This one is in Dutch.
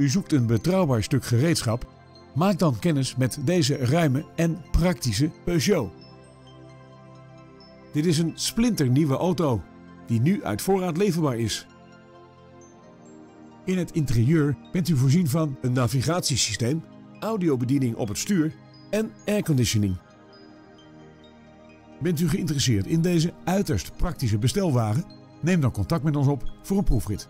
U zoekt een betrouwbaar stuk gereedschap? Maak dan kennis met deze ruime en praktische Peugeot. Dit is een splinternieuwe auto die nu uit voorraad leverbaar is. In het interieur bent u voorzien van een navigatiesysteem, audiobediening op het stuur en airconditioning. Bent u geïnteresseerd in deze uiterst praktische bestelwagen? Neem dan contact met ons op voor een proefrit.